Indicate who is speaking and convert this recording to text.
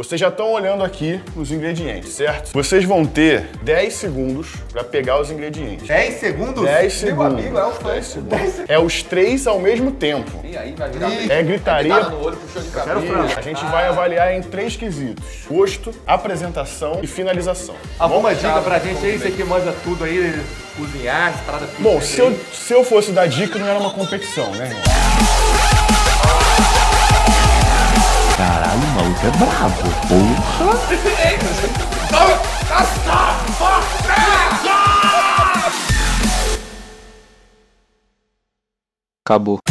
Speaker 1: Vocês já estão olhando aqui os ingredientes, certo? Vocês vão ter 10 segundos para pegar os ingredientes.
Speaker 2: 10 segundos?
Speaker 1: 10 segundos.
Speaker 2: amigo, é o fã.
Speaker 1: 10 segundos. É os três ao mesmo tempo.
Speaker 3: E aí vai virar
Speaker 2: Ih,
Speaker 1: É gritaria.
Speaker 3: Vai no olho, puxou de cabelo.
Speaker 1: A gente vai avaliar em três quesitos: gosto, apresentação e finalização.
Speaker 2: Alguma dica pra gente aí? Você que manda tudo aí, cozinhar, parada
Speaker 1: Bom, se eu, se eu fosse dar dica, não era uma competição, né, irmão?
Speaker 4: Maluco é brabo. Porra. Acabou.